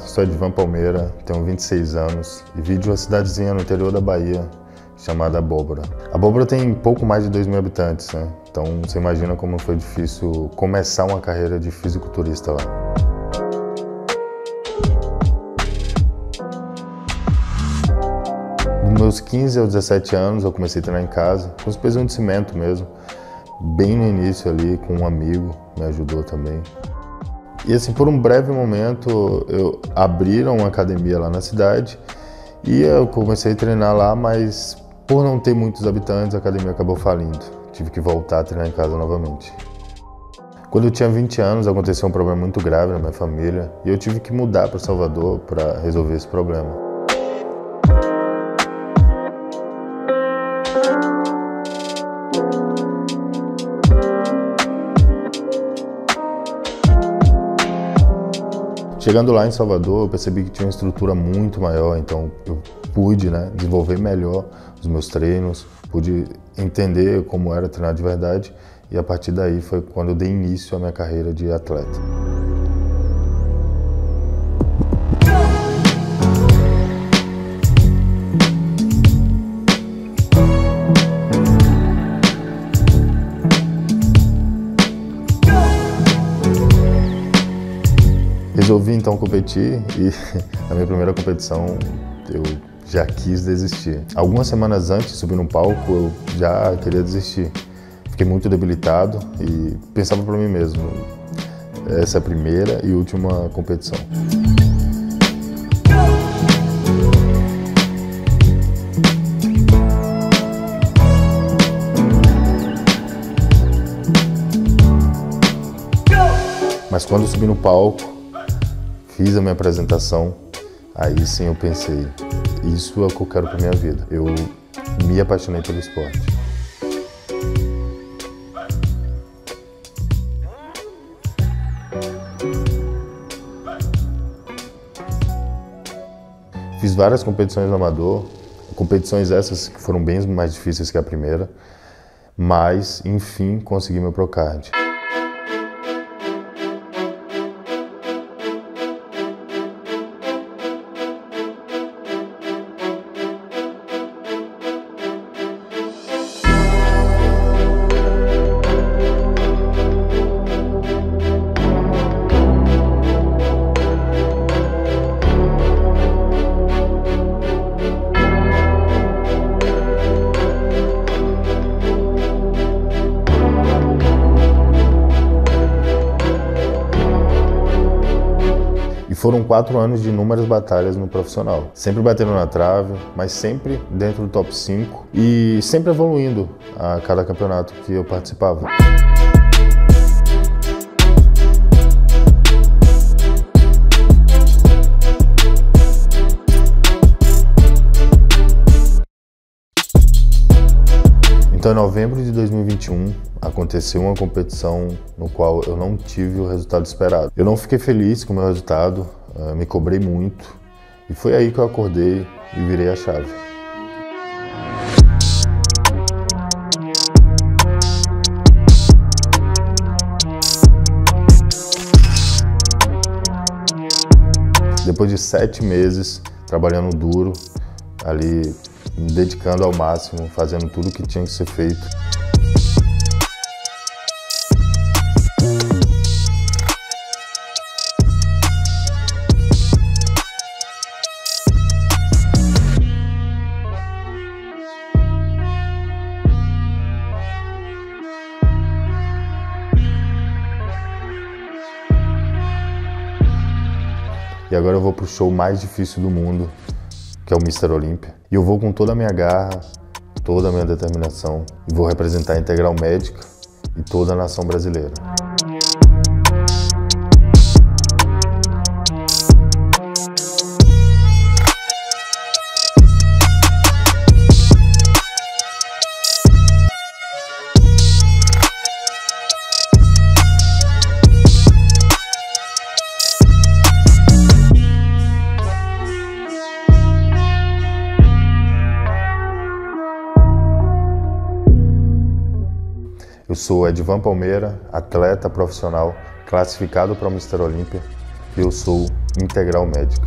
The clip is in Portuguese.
Sou Edvan Palmeira, tenho 26 anos e vivo de uma cidadezinha no interior da Bahia chamada Abóbora. Abóbora tem pouco mais de 2 mil habitantes, né? então você imagina como foi difícil começar uma carreira de fisiculturista lá. Dos meus 15 aos 17 anos eu comecei a treinar em casa, com os pesos de cimento mesmo, bem no início ali com um amigo, me ajudou também. E assim, por um breve momento, eu abriram uma academia lá na cidade e eu comecei a treinar lá, mas por não ter muitos habitantes, a academia acabou falindo. Tive que voltar a treinar em casa novamente. Quando eu tinha 20 anos, aconteceu um problema muito grave na minha família e eu tive que mudar para Salvador para resolver esse problema. Chegando lá em Salvador, eu percebi que tinha uma estrutura muito maior, então eu pude né, desenvolver melhor os meus treinos, pude entender como era treinar de verdade e a partir daí foi quando eu dei início à minha carreira de atleta. Resolvi então competir e na minha primeira competição eu já quis desistir. Algumas semanas antes de subir no palco eu já queria desistir. Fiquei muito debilitado e pensava para mim mesmo, essa é a primeira e última competição. Mas quando subi no palco, fiz a minha apresentação, aí sim eu pensei, isso é o que eu quero para minha vida. Eu me apaixonei pelo esporte. Fiz várias competições no amador, competições essas que foram bem mais difíceis que a primeira, mas enfim consegui meu Procard. Foram quatro anos de inúmeras batalhas no profissional. Sempre batendo na trave, mas sempre dentro do top 5 e sempre evoluindo a cada campeonato que eu participava. Então, em novembro de 2021, aconteceu uma competição no qual eu não tive o resultado esperado. Eu não fiquei feliz com o meu resultado, eh, me cobrei muito e foi aí que eu acordei e virei a chave. Depois de sete meses trabalhando duro, ali me dedicando ao máximo, fazendo tudo que tinha que ser feito. E agora eu vou pro show mais difícil do mundo, é o Mr. Olímpia. E eu vou com toda a minha garra, toda a minha determinação e vou representar a Integral Médica e toda a nação brasileira. Eu sou Edvan Palmeira, atleta profissional, classificado para o Mister Olímpia, eu sou Integral Médica.